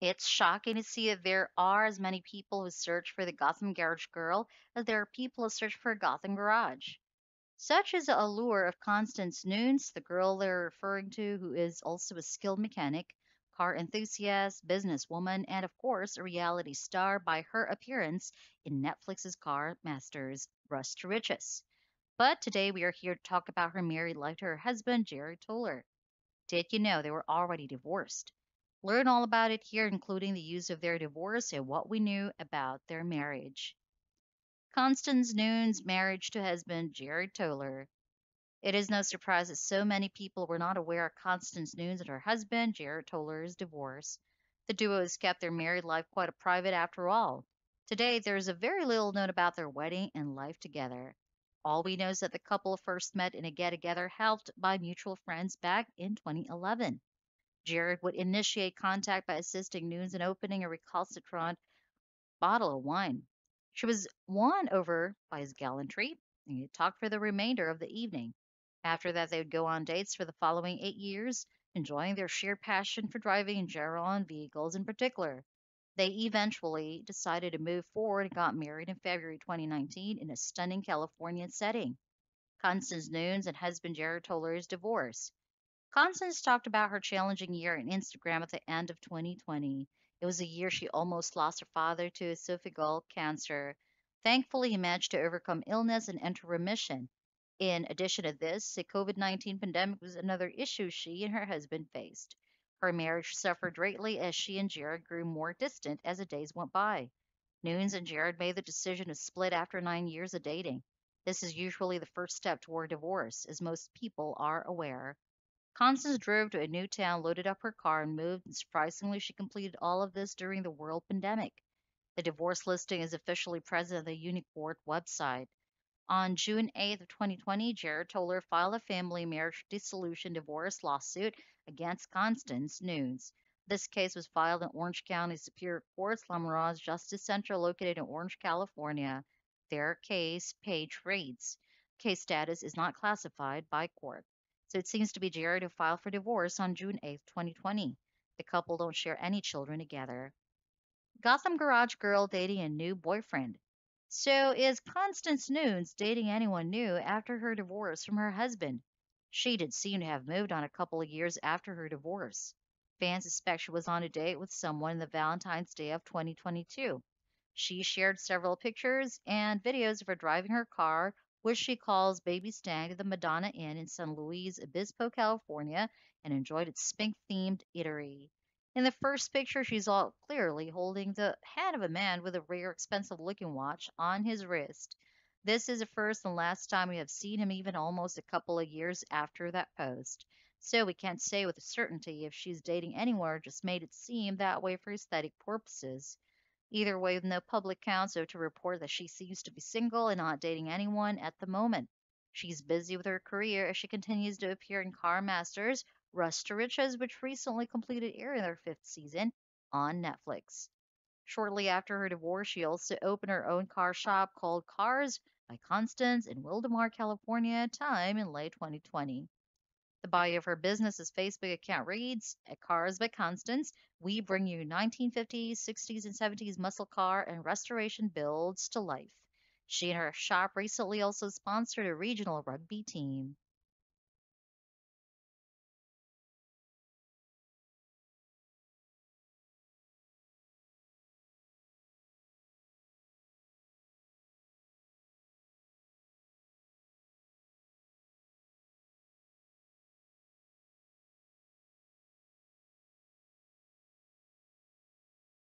It's shocking to see that there are as many people who search for the Gotham Garage Girl as there are people who search for a Gotham Garage. Such is the allure of Constance Nunes, the girl they're referring to, who is also a skilled mechanic, car enthusiast, businesswoman, and of course, a reality star by her appearance in Netflix's Car Masters Rust to Riches. But today we are here to talk about her married life to her husband, Jared Toller. Did you know they were already divorced? Learn all about it here, including the use of their divorce and what we knew about their marriage. Constance Nunes' marriage to husband Jared Toller. It is no surprise that so many people were not aware of Constance Nunes and her husband Jared Toller's divorce. The duo has kept their married life quite a private after all. Today, there is a very little known about their wedding and life together. All we know is that the couple first met in a get together helped by mutual friends back in 2011. Jared would initiate contact by assisting Nunes in opening a recalcitrant bottle of wine. She was won over by his gallantry, and he talked for the remainder of the evening. After that, they would go on dates for the following eight years, enjoying their shared passion for driving in general and vehicles in particular. They eventually decided to move forward and got married in February 2019 in a stunning Californian setting. Constance Nunes and husband Jared Toller's divorce. Constance talked about her challenging year on Instagram at the end of 2020. It was a year she almost lost her father to esophageal cancer. Thankfully, he managed to overcome illness and enter remission. In addition to this, the COVID 19 pandemic was another issue she and her husband faced. Her marriage suffered greatly as she and Jared grew more distant as the days went by. Nunes and Jared made the decision to split after nine years of dating. This is usually the first step toward divorce, as most people are aware. Constance drove to a new town, loaded up her car, and moved, and surprisingly, she completed all of this during the world pandemic. The divorce listing is officially present on the Unicourt website. On June 8th of 2020, Jared Toller filed a family marriage dissolution divorce lawsuit against Constance Nunes. This case was filed in Orange County Superior Court's Lamoreaux Justice Center located in Orange, California. Their case page reads, case status is not classified by court. So it seems to be Jared who filed for divorce on June 8, 2020. The couple don't share any children together. Gotham Garage girl dating a new boyfriend. So is Constance Nunes dating anyone new after her divorce from her husband? She did seem to have moved on a couple of years after her divorce. Fans suspect she was on a date with someone in the Valentine's Day of 2022. She shared several pictures and videos of her driving her car which she calls Baby Stang to the Madonna Inn in San Luis Obispo, California, and enjoyed its spink themed eatery. In the first picture, she's all clearly holding the hand of a man with a rare, expensive looking watch on his wrist. This is the first and last time we have seen him, even almost a couple of years after that post. So we can't say with certainty if she's dating anyone or just made it seem that way for aesthetic purposes. Either way, with no public counsel to report that she seems to be single and not dating anyone at the moment. She's busy with her career as she continues to appear in Car Masters, Rust to Riches, which recently completed airing their fifth season on Netflix. Shortly after her divorce, she also opened her own car shop called Cars by Constance in Wildomar, California, time in late 2020. The body of her business's Facebook account reads At Cars by Constance, we bring you 1950s, 60s, and 70s muscle car and restoration builds to life. She and her shop recently also sponsored a regional rugby team.